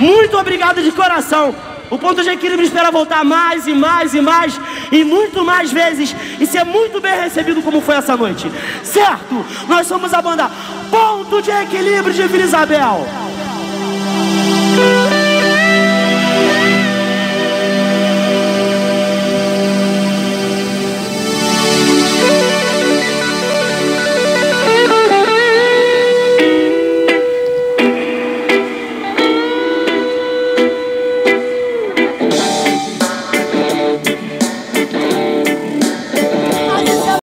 Muito obrigado de coração. O ponto de equilíbrio espera voltar mais e mais e mais e muito mais vezes e ser muito bem recebido como foi essa noite. Certo? Nós somos a banda Ponto de Equilíbrio de Vila Isabel.